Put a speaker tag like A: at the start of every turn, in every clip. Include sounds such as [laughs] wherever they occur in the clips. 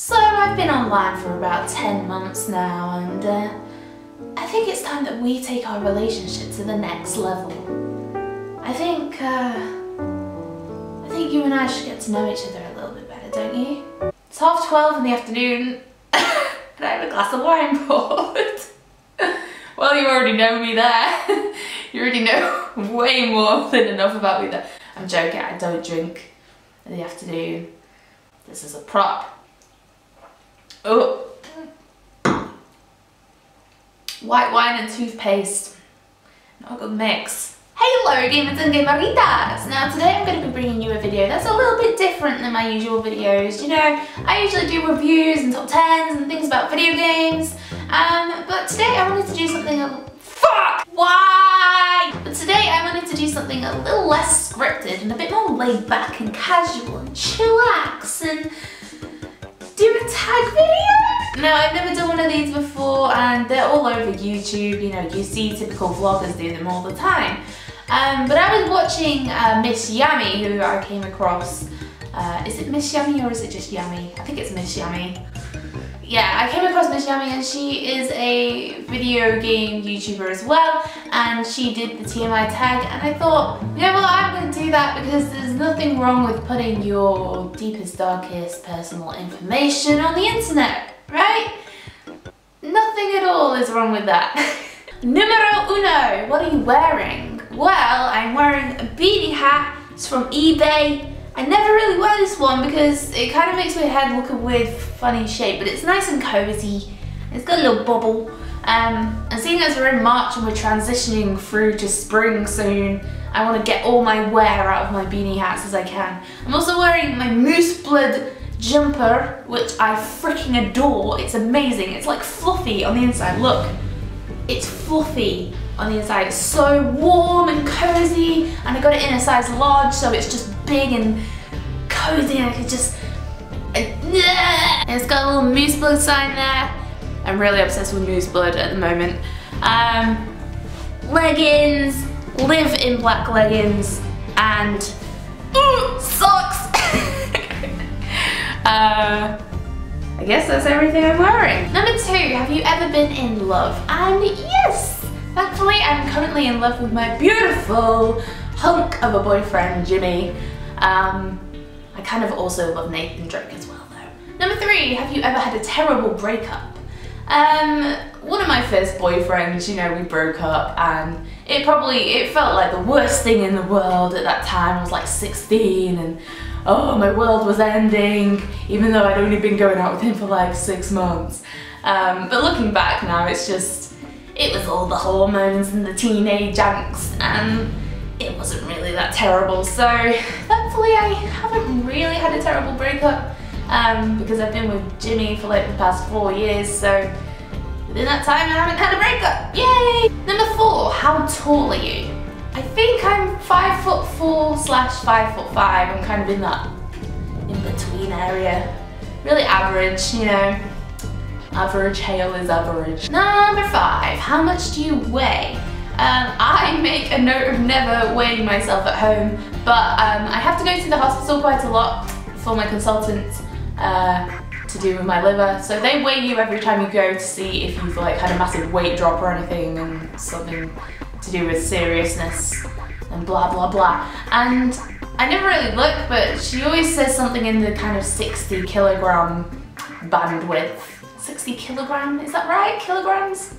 A: So I've been online for about 10 months now and uh, I think it's time that we take our relationship to the next level. I think, uh, I think you and I should get to know each other a little bit better, don't you? It's half 12 in the afternoon [laughs] and I have a glass of wine poured. well, you already know me there. [laughs] you already know [laughs] way more than enough about me there. I'm joking, I don't drink in the afternoon. This is a prop. Oh. White wine and toothpaste. Not a good mix. Hello gamers and gameritas! Now today I'm going to be bringing you a video that's a little bit different than my usual videos. You know, I usually do reviews and top 10s and things about video games. Um, but today I wanted to do something a Fuck! Why? But today I wanted to do something a little less scripted and a bit more laid back and casual and chillax and do a tag video? No, I've never done one of these before and they're all over YouTube, you know, you see typical vloggers do them all the time. Um, but I was watching uh, Miss Yummy, who I came across. Uh, is it Miss Yummy or is it just Yummy? I think it's Miss Yummy yeah, I came across Miss Yami and she is a video game YouTuber as well and she did the TMI tag and I thought, you know what, I'm going to do that because there's nothing wrong with putting your deepest, darkest personal information on the internet, right? Nothing at all is wrong with that. [laughs] Numero uno, what are you wearing? Well, I'm wearing a beanie hat, it's from eBay, I never really wear this one because it kind of makes my head look a weird funny shape, but it's nice and cozy. It's got a little bubble. Um, and seeing as we're in March and we're transitioning through to spring soon, I want to get all my wear out of my beanie hats as I can. I'm also wearing my Moose Blood jumper, which I freaking adore. It's amazing. It's like fluffy on the inside. Look, it's fluffy on the inside. It's so warm and cozy, and I got it in a size large, so it's just big and cozy, and I could just and it's got a little moose blood sign there. I'm really obsessed with moose blood at the moment. Um, leggings, live in black leggings, and socks. [laughs] uh, I guess that's everything I'm wearing. Number two, have you ever been in love? And yes, thankfully I'm currently in love with my beautiful hunk of a boyfriend, Jimmy. Um, I kind of also love Nathan Drake as well though. Number three, have you ever had a terrible breakup? Um, one of my first boyfriends, you know, we broke up and it probably, it felt like the worst thing in the world at that time. I was like 16 and oh, my world was ending, even though I'd only been going out with him for like six months. Um, but looking back now, it's just, it was all the hormones and the teenage angst and it wasn't really that terrible. So thankfully I haven't really had a terrible breakup um, because I've been with Jimmy for like the past four years. So within that time I haven't had a breakup. Yay! Number four, how tall are you? I think I'm five foot four slash five foot five. I'm kind of in that in between area. Really average, you know. Average Hale is average. Number five, how much do you weigh? Um, I make a note of never weighing myself at home, but um, I have to go to the hospital quite a lot for my consultant uh, to do with my liver. So they weigh you every time you go to see if you've like had a massive weight drop or anything and something to do with seriousness and blah blah blah. And I never really look, but she always says something in the kind of 60 kilogram bandwidth. 60 kilogram, is that right? Kilograms?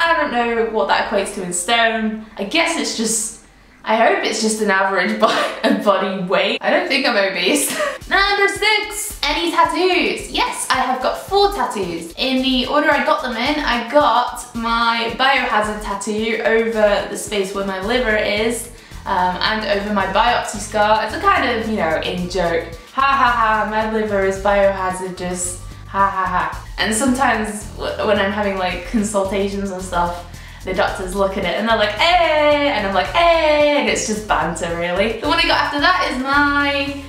A: I don't know what that equates to in stone. I guess it's just, I hope it's just an average [laughs] body weight. I don't think I'm obese. [laughs] Number six, any tattoos? Yes, I have got four tattoos. In the order I got them in, I got my biohazard tattoo over the space where my liver is um, and over my biopsy scar. It's a kind of, you know, in joke. Ha ha ha, my liver is biohazard, just ha ha ha. And sometimes when I'm having like consultations and stuff, the doctors look at it and they're like, hey, and I'm like, hey, and it's just banter really. The one I got after that is my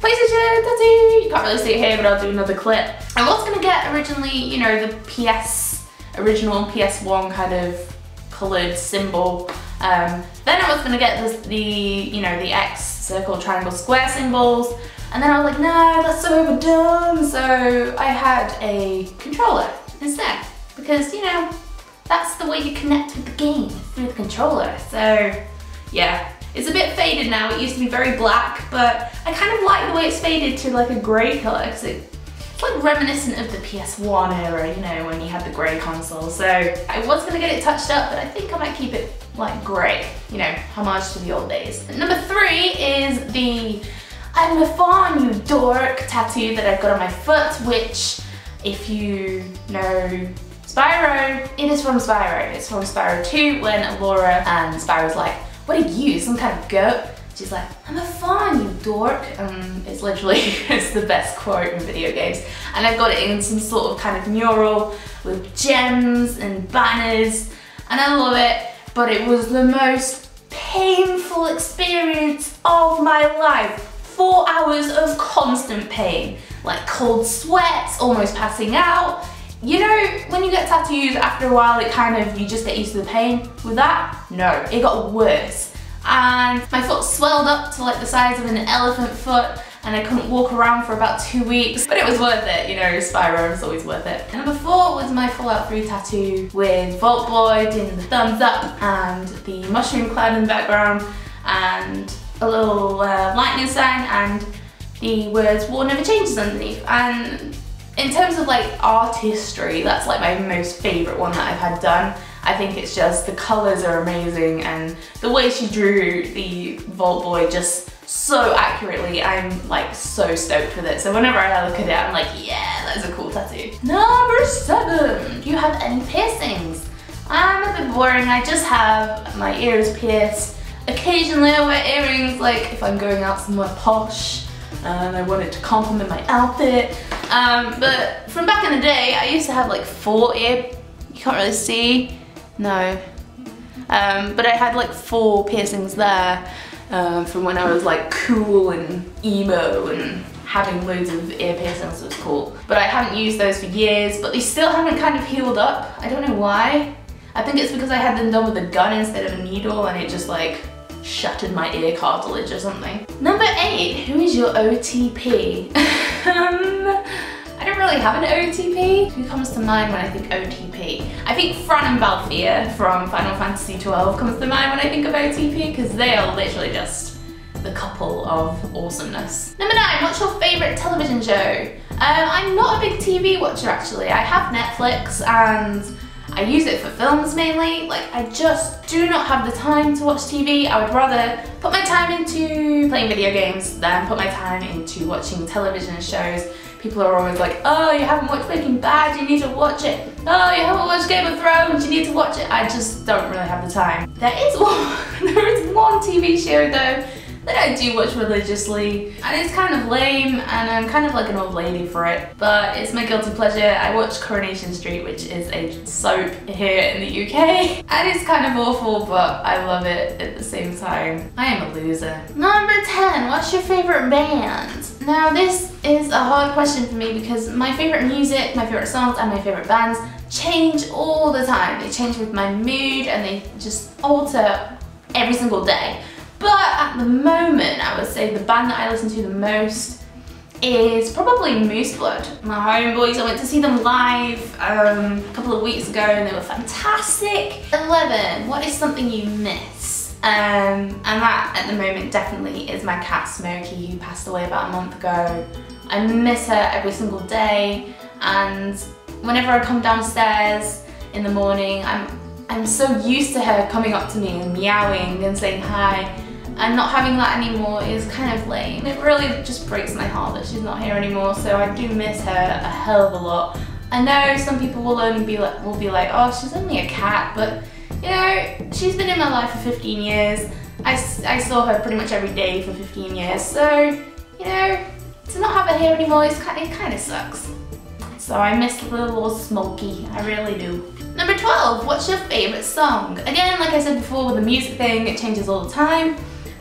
A: PlayStation tattoo. You can't really see it here, but I'll do another clip. I was gonna get originally, you know, the PS, original PS1 kind of coloured symbol. Um, then I was gonna get this, the, you know, the X, circle, triangle, square symbols, And then I was like, no, that's so overdone. So I had a controller instead because, you know, that's the way you connect with the game, through the controller. So yeah, it's a bit faded now. It used to be very black, but I kind of like the way it's faded to like a grey colour because it, it's like reminiscent of the PS1 era, you know, when you had the grey console. So I was gonna get it touched up, but I think I might keep it like grey, you know, homage to the old days. Number three is the I'm a fawn, you dork tattoo that I've got on my foot, which if you know Spyro, it is from Spyro. It's from Spyro 2 when Elora and Spyro's like, what are you, some kind of goat? She's like, I'm a fawn, you dork. Um, it's literally, [laughs] it's the best quote in video games. And I've got it in some sort of kind of mural with gems and banners, and I love it, but it was the most painful experience of my life. Four hours of constant pain, like cold sweats, almost passing out, you know, when you get tattoos, after a while, it kind of, you just get used to the pain. With that, no, it got worse. And my foot swelled up to like the size of an elephant foot and I couldn't walk around for about two weeks, but it was worth it, you know, Spyro is always worth it. Number four was my Fallout 3 tattoo with Vault Boy doing the thumbs up and the mushroom cloud in the background and a little uh, lightning sign and the words war never changes underneath. And in terms of like artistry, that's like my most favorite one that I've had done. I think it's just the colors are amazing and the way she drew the Vault Boy just so accurately. I'm like so stoked with it. So whenever I look at it, I'm like, yeah, that's a cool tattoo. Number seven, do you have any piercings? I'm a bit boring. I just have my ears pierced. Occasionally I wear earrings, like if I'm going out somewhere posh and I wanted to complement my outfit. Um, but from back in the day, I used to have like four ear, you can't really see, no. Um, but I had like four piercings there um, from when I was like cool and emo and having loads of ear piercings was cool. But I haven't used those for years, but they still haven't kind of healed up. I don't know why. I think it's because I had them done with a gun instead of a needle and it just like shattered my ear cartilage or something. Number eight, who is your OTP? [laughs] um, I don't really have an OTP. Who comes to mind when I think OTP? I think Fran and Balthier from Final Fantasy XII comes to mind when I think of OTP because they are literally just the couple of awesomeness. Number nine, what's your favourite television show? Um, I'm not a big TV watcher actually. I have Netflix and I use it for films mainly. Like, I just do not have the time to watch TV. I would rather put my time into playing video games than put my time into watching television shows. People are always like, oh, you haven't watched Breaking Bad, you need to watch it. Oh, you haven't watched Game of Thrones, you need to watch it. I just don't really have the time. There is [laughs] one, there is one TV show though that I do watch religiously and it's kind of lame and I'm kind of like an old lady for it but it's my guilty pleasure. I watch Coronation Street which is a soap here in the UK [laughs] and it's kind of awful but I love it at the same time. I am a loser. Number 10, what's your favorite band? Now this is a hard question for me because my favorite music, my favorite songs and my favorite bands change all the time. They change with my mood and they just alter every single day. But at the moment, I would say the band that I listen to the most is probably Moose Blood. My homeboys, I went to see them live um, a couple of weeks ago and they were fantastic. 11, what is something you miss? Um, and that at the moment definitely is my cat Smokey who passed away about a month ago. I miss her every single day and whenever I come downstairs in the morning, I'm I'm so used to her coming up to me and meowing and saying hi and not having that anymore is kind of lame. It really just breaks my heart that she's not here anymore, so I do miss her a hell of a lot. I know some people will only be like, will be like, oh, she's only a cat, but you know, she's been in my life for 15 years. I, I saw her pretty much every day for 15 years, so, you know, to not have her here anymore, it's, it kind of sucks. So I miss the little Smokey, I really do. Number 12, what's your favourite song? Again, like I said before with the music thing, it changes all the time.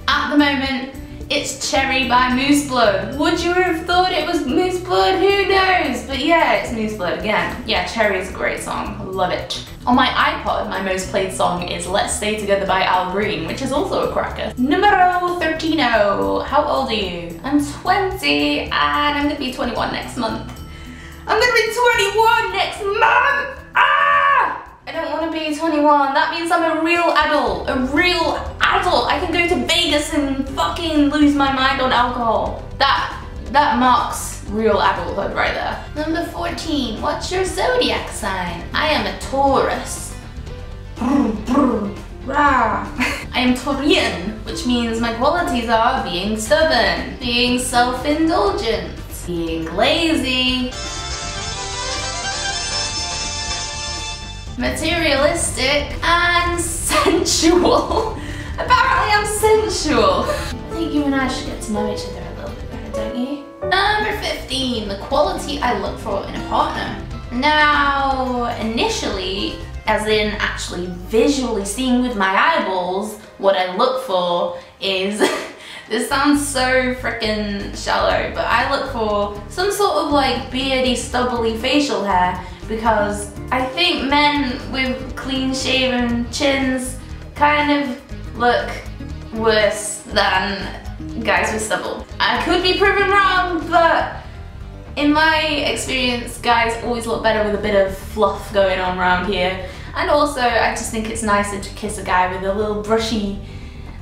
A: At the moment, It's Cherry by Moose Blood. Would you have thought it was Moose Blood? Who knows? But yeah, it's Moose Blood again. Yeah, Cherry is a great song. Love it. On my iPod, my most played song is Let's Stay Together by Al Green, which is also a cracker. Numero 13. How old are you? I'm 20 and I'm gonna be 21 next month. I'm gonna be 21 next month! Ah! I don't wanna be 21. That means I'm a real adult. A real adult. I can go to Vegas and fucking lose my mind on alcohol. That, that marks real adulthood right there. Number 14, what's your zodiac sign? I am a Taurus. [laughs] I am Taurian, which means my qualities are being stubborn, being self-indulgent, being lazy, materialistic, and [laughs] sensual. I'm sensual. I think you and I should get to know each other a little bit better, don't you? Number 15, the quality I look for in a partner. Now, initially, as in actually visually seeing with my eyeballs, what I look for is, [laughs] this sounds so freaking shallow, but I look for some sort of like beardy, stubbly facial hair because I think men with clean shaven chins kind of look worse than guys with stubble. I could be proven wrong, but in my experience, guys always look better with a bit of fluff going on around here. And also, I just think it's nicer to kiss a guy with a little brushy,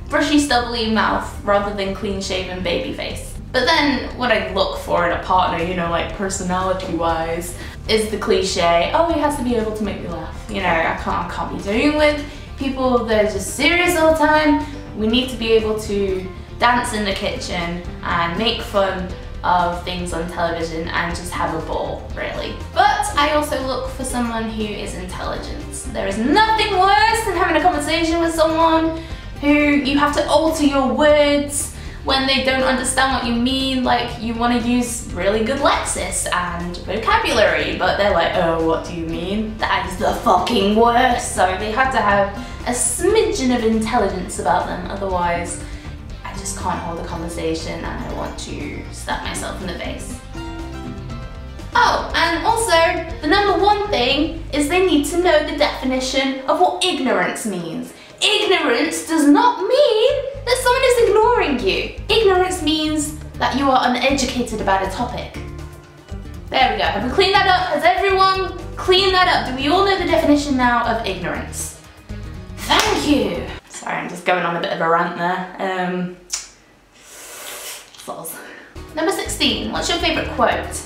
A: brushy stubbly mouth rather than clean shaven baby face. But then what I look for in a partner, you know, like personality wise, is the cliche, oh, he has to be able to make me laugh. You know, I can't, I can't be doing with people that are just serious all the time. We need to be able to dance in the kitchen and make fun of things on television and just have a ball, really. But I also look for someone who is intelligent. There is nothing worse than having a conversation with someone who you have to alter your words when they don't understand what you mean, like you want to use really good lexis and vocabulary, but they're like, oh, what do you mean? That is the fucking worst. So they have to have a smidgen of intelligence about them, otherwise I just can't hold a conversation and I want to slap myself in the face. Oh, and also, the number one thing is they need to know the definition of what ignorance means. Ignorance does not mean that someone is ignoring you. Ignorance means that you are uneducated about a topic. There we go. Have we cleaned that up? Has everyone cleaned that up? Do we all know the definition now of ignorance? Thank you. Sorry, I'm just going on a bit of a rant there. Um, Number 16, what's your favourite quote?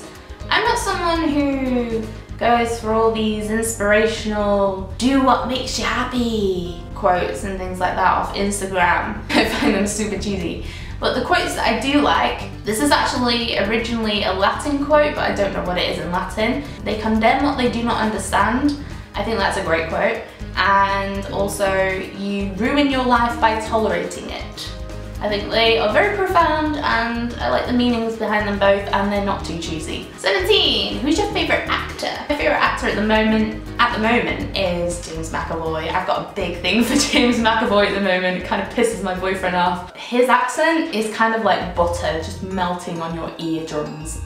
A: I'm not someone who goes for all these inspirational, do what makes you happy quotes and things like that off Instagram. [laughs] I find them super cheesy. But the quotes that I do like, this is actually originally a Latin quote, but I don't know what it is in Latin. They condemn what they do not understand. I think that's a great quote. And also, you ruin your life by tolerating it. I think they are very profound and I like the meanings behind them both and they're not too cheesy. 17. Who's your favourite actor? My favourite actor at the moment at the moment is James McAvoy. I've got a big thing for [laughs] James McAvoy at the moment. It kind of pisses my boyfriend off. His accent is kind of like butter just melting on your eardrums.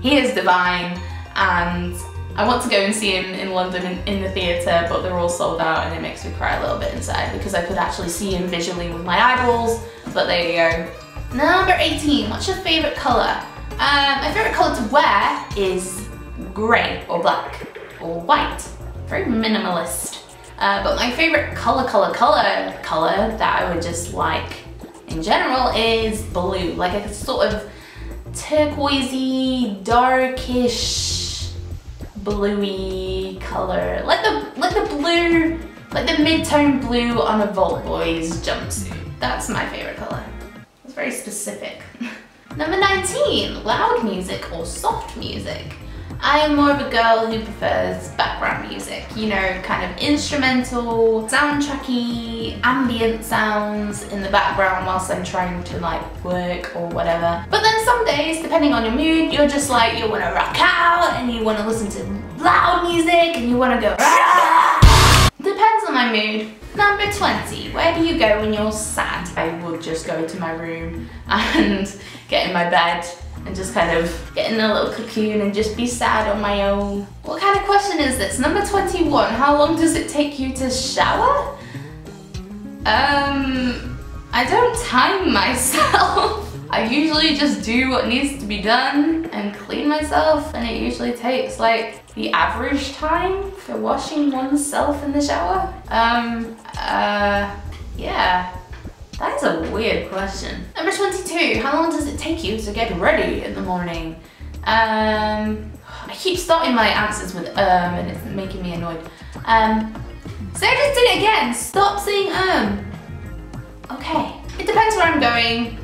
A: He is divine and I want to go and see him in London in, in the theatre, but they're all sold out and it makes me cry a little bit inside because I could actually see him visually with my eyeballs, but there you go. Number 18, what's your favourite colour? Um, my favourite colour to wear is grey or black or white. Very minimalist. Uh, but my favourite colour, colour, colour, colour that I would just like in general is blue. Like a sort of turquoisey, darkish, bluey color. Like the like the blue, like the mid-tone blue on a Vault Boys jumpsuit. That's my favorite color. It's very specific. [laughs] Number 19, loud music or soft music. I am more of a girl who prefers background music, you know, kind of instrumental, soundtracky, ambient sounds in the background whilst I'm trying to like work or whatever. But then some days, depending on your mood, you're just like, you wanna rock out and you wanna listen to loud music and you wanna go, ah! Depends on my mood. Number 20, where do you go when you're sad? I would just go to my room and [laughs] get in my bed and just kind of get in a little cocoon and just be sad on my own. What kind of question is this? Number 21, how long does it take you to shower? Um, I don't time [laughs] myself. I usually just do what needs to be done and clean myself and it usually takes like the average time for washing oneself in the shower. Um, uh, yeah. That is a weird question. Number 22, how long does it take you to get ready in the morning? Um, I keep starting my answers with um and it's making me annoyed. Um, so I just did it again. Stop saying um. Okay. It depends where I'm going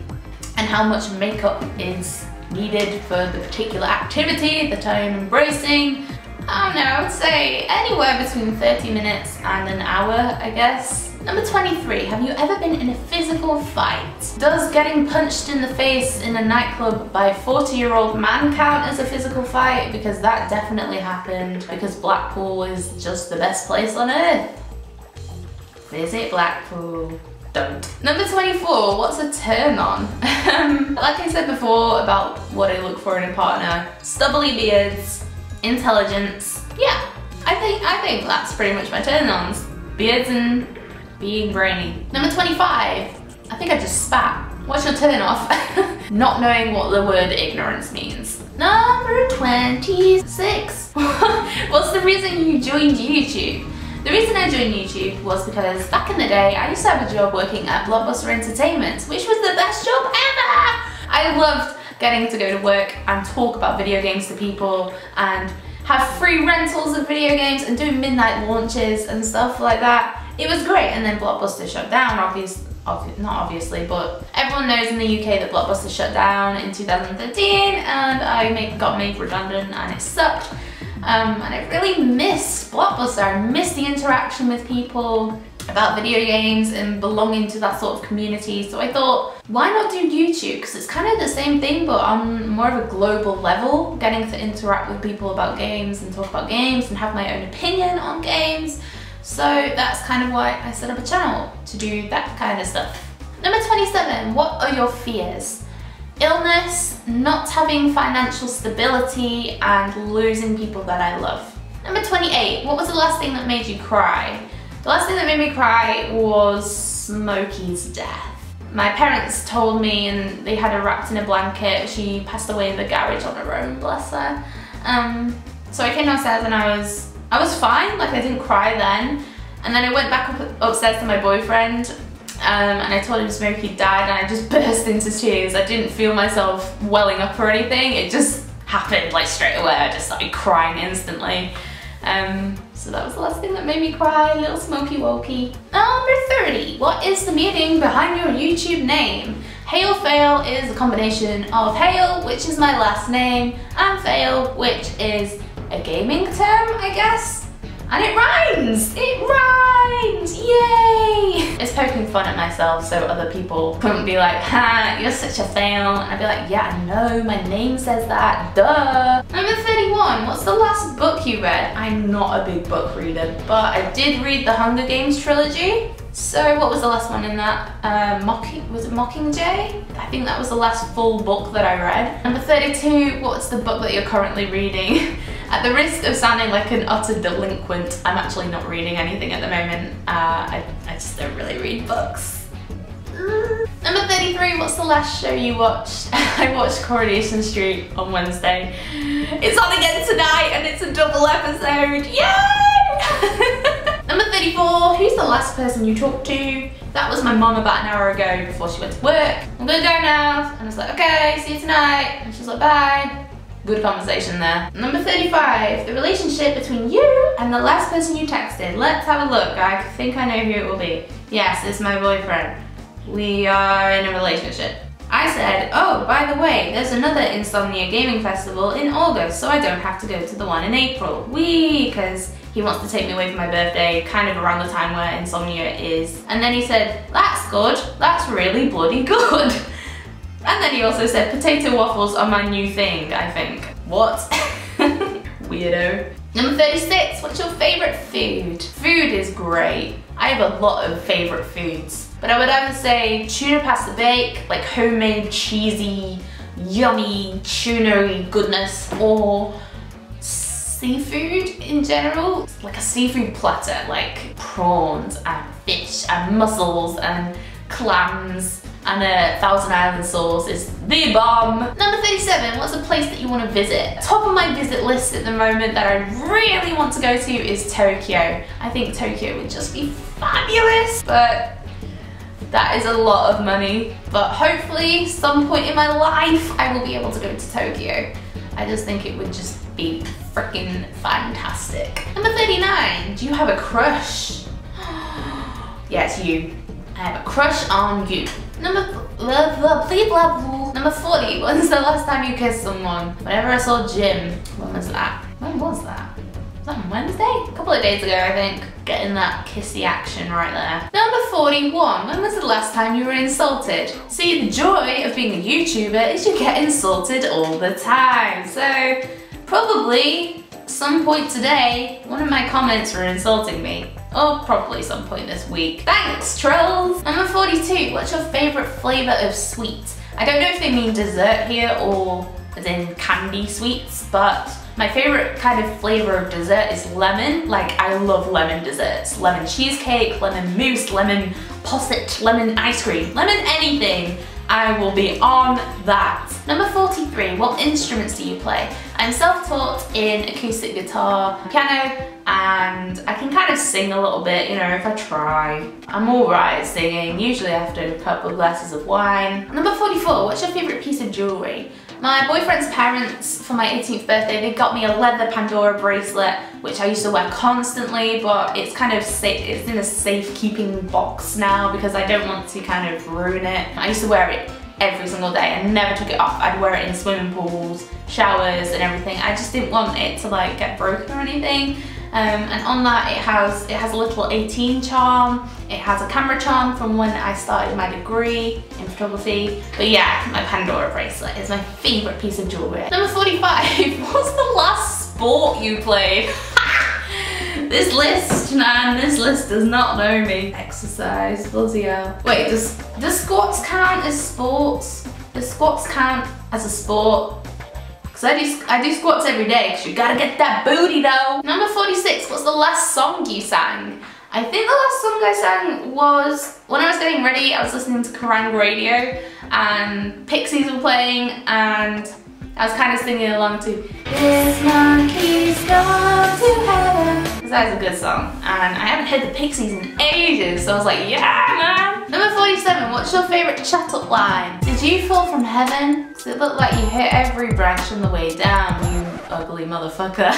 A: and how much makeup is needed for the particular activity that I'm embracing. I don't know, I would say anywhere between 30 minutes and an hour, I guess. Number 23, have you ever been in a physical fight? Does getting punched in the face in a nightclub by a 40 year old man count as a physical fight? Because that definitely happened because Blackpool is just the best place on earth. Visit Blackpool. Don't. Number 24, what's a turn on? [laughs] Like I said before about what I look for in a partner, stubbly beards, intelligence. Yeah, I think I think that's pretty much my turn ons. Beards and being brainy. Number 25, I think I just spat. What's your turn off? [laughs] Not knowing what the word ignorance means. Number 26. [laughs] What's the reason you joined YouTube? The reason I joined YouTube was because back in the day, I used to have a job working at Blockbuster Entertainment, which was the best job ever! I loved getting to go to work and talk about video games to people and have free rentals of video games and do midnight launches and stuff like that. It was great, and then Blockbuster shut down, obviously. Obvi not obviously, but everyone knows in the UK that Blockbuster shut down in 2013 and I got made redundant and it sucked. Um, and I really miss Blockbuster. I miss the interaction with people about video games and belonging to that sort of community. So I thought, why not do YouTube? Because it's kind of the same thing, but on more of a global level, getting to interact with people about games and talk about games and have my own opinion on games. So that's kind of why I set up a channel to do that kind of stuff. Number 27, what are your fears? Illness, not having financial stability, and losing people that I love. Number 28, what was the last thing that made you cry? The last thing that made me cry was Smokey's death. My parents told me and they had her wrapped in a blanket. She passed away in the garage on her own, bless her. Um, so I came downstairs and I was I was fine, like I didn't cry then. And then I went back up upstairs to my boyfriend um, and I told him Smokey died and I just [laughs] burst into tears. I didn't feel myself welling up or anything. It just happened like straight away. I just started crying instantly. Um, so that was the last thing that made me cry, little smoky wokey. Number 30, what is the meaning behind your YouTube name? HaleFail is a combination of Hale, which is my last name, and Fail, which is a gaming term, I guess. And it rhymes! It rhymes! Yay! It's poking fun at myself so other people couldn't be like, ha, you're such a fail. And I'd be like, yeah, I know, my name says that, duh. Number 31, what's the last book you read? I'm not a big book reader, but I did read the Hunger Games trilogy. So what was the last one in that? Uh, Mocking, was it Mockingjay? I think that was the last full book that I read. Number 32, what's the book that you're currently reading? [laughs] At the risk of sounding like an utter delinquent, I'm actually not reading anything at the moment. Uh, I, I just don't really read books. Number 33, what's the last show you watched? [laughs] I watched Coronation Street on Wednesday. It's on again tonight and it's a double episode, yay! [laughs] Number 34, who's the last person you talked to? That was my mom about an hour ago before she went to work. I'm gonna go now. And I was like, okay, see you tonight. And she's like, bye. Good conversation there. Number 35, the relationship between you and the last person you texted. Let's have a look. I think I know who it will be. Yes, it's my boyfriend. We are in a relationship. I said, oh, by the way, there's another Insomnia Gaming Festival in August, so I don't have to go to the one in April. Wee, because he wants to take me away for my birthday, kind of around the time where Insomnia is. And then he said, that's good, that's really bloody good. [laughs] And then he also said, potato waffles are my new thing, I think. What? [laughs] weirdo. Number 36, what's your favorite food? Food is great. I have a lot of favorite foods, but I would either say tuna pasta bake, like homemade cheesy, yummy tuna goodness, or seafood in general. Like a seafood platter, like prawns and fish and mussels and clams and a Thousand Island sauce is the bomb. Number 37, what's a place that you want to visit? Top of my visit list at the moment that I really want to go to is Tokyo. I think Tokyo would just be fabulous, but that is a lot of money. But hopefully, some point in my life, I will be able to go to Tokyo. I just think it would just be freaking fantastic. Number 39, do you have a crush? [gasps] yes, you. I have a crush on you. Number blah, blah, blah, blah, Number 40, [laughs] when's the last time you kissed someone? Whenever I saw Jim, when was that? When was that? Was that Wednesday? A couple of days ago, I think. Getting that kissy action right there. Number 41, when was the last time you were insulted? See, the joy of being a YouTuber is you get insulted all the time. So, probably some point today, one of my comments were insulting me. Or probably some point this week. Thanks, trolls! Number 42, what's your favourite flavour of sweet? I don't know if they mean dessert here or as in candy sweets, but my favorite kind of flavor of dessert is lemon. Like, I love lemon desserts. Lemon cheesecake, lemon mousse, lemon posset, lemon ice cream, lemon anything. I will be on that. Number 43, what instruments do you play? I'm self-taught in acoustic guitar, piano, and I can kind of sing a little bit, you know, if I try. I'm alright at singing, usually after a couple of glasses of wine. Number 44, what's your favourite piece of jewellery? My boyfriend's parents, for my 18th birthday, they got me a leather Pandora bracelet, which I used to wear constantly, but it's kind of safe, it's in a safekeeping box now because I don't want to kind of ruin it. I used to wear it every single day and never took it off. I'd wear it in swimming pools, showers and everything. I just didn't want it to like get broken or anything. Um, and on that it has it has a little 18 charm. It has a camera charm from when I started my degree in photography. But yeah, my Pandora bracelet is my favourite piece of jewellery. Number 45, [laughs] what's the last sport you played? [laughs] this list, man, this list does not know me. Exercise, bloody hell. Wait, does, does squats count as sports? Does squats count as a sport? Cause I do, I do squats every day cause you gotta get that booty though. Number 46, what's the last song you sang? I think the last song I sang was, when I was getting ready, I was listening to Kerrang radio and Pixies were playing and I was kind of singing along to This monkey's gone to heaven. Because that is a good song and I haven't heard the Pixies in ages so I was like, yeah man. Number 47, what's your favourite chat up line? Did you fall from heaven? Because it looked like you hit every branch on the way down, you ugly motherfucker.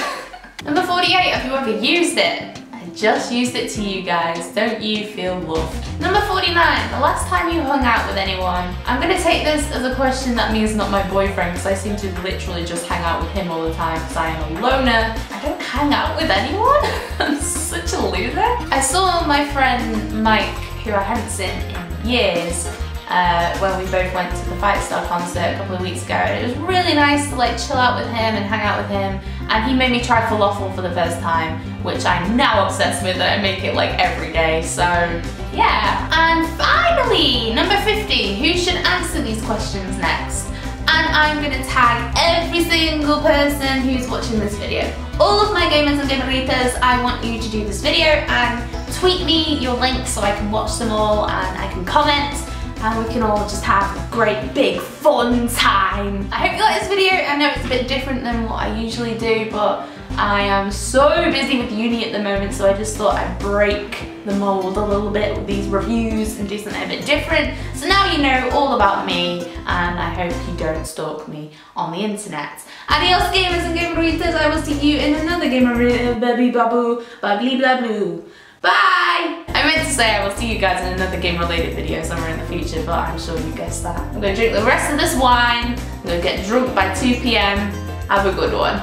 A: [laughs] Number 48, have you ever used it? I just used it to you guys. Don't you feel loved? Number 49, the last time you hung out with anyone. I'm gonna take this as a question that means not my boyfriend because I seem to literally just hang out with him all the time because I am a loner. I don't hang out with anyone. [laughs] I'm such a loser. I saw my friend Mike, who I hadn't seen in years, uh, when we both went to the Fightstar concert a couple of weeks ago. It was really nice to like chill out with him and hang out with him. And he made me try falafel for the first time, which I'm now obsessed with and I make it like every day. So yeah. And finally, number 50, who should answer these questions next? And I'm gonna tag every single person who's watching this video. All of my gamers and gameritas, I want you to do this video and tweet me your links so I can watch them all and I can comment and we can all just have a great big fun time. I hope you like this video. I know it's a bit different than what I usually do, but I am so busy with uni at the moment, so I just thought I'd break the mold a little bit with these reviews and do something a bit different. So now you know all about me, and I hope you don't stalk me on the internet. Adios gamers and gameritas, I will see you in another gamer baby babu, bably blah blue. Bye! I meant to say I will see you guys in another game related video somewhere in the future, but I'm sure you guessed that. I'm gonna drink the rest of this wine, I'm gonna get drunk by 2pm. Have a good one.